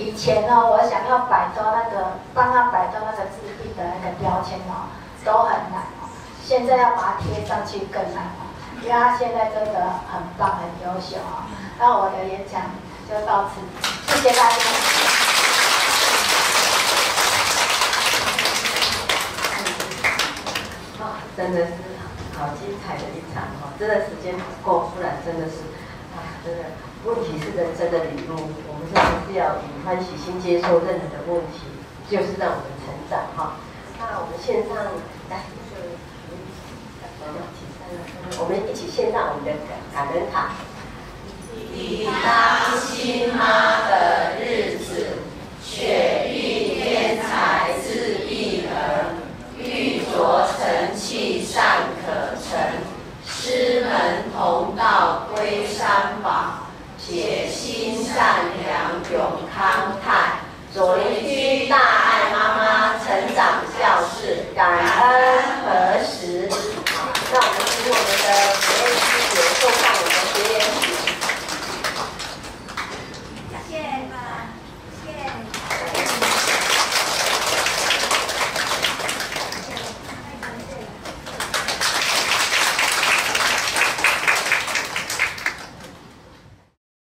以前呢，我想要摆脱那个，帮他摆脱那个自闭的那个标签哦，都很难哦。现在要把它贴上去更难哦，因为他现在真的很棒、很优秀哦。那我的演讲就到此，谢谢大家。真的是好精彩的一场哦！真的时间不够，不然真的是啊，真的。问题是人生的礼物，我们是是要以欢喜心接受任何的问题，就是让我们成长哈。那我们线上来，我们一起献上我们的感恩卡。你当新妈的日子，雪域天才自闭儿，玉镯成器善可成，师门同道归山宝，铁心善念。那我们通过我们的评论区也播放了